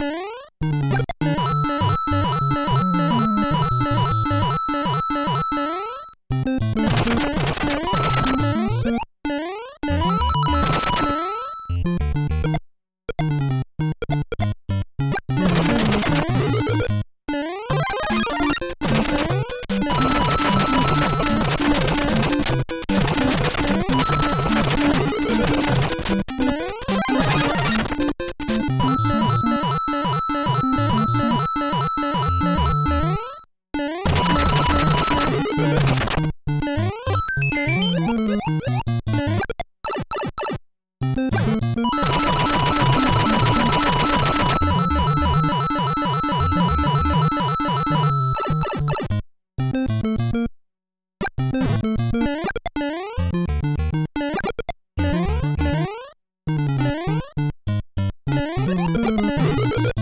you you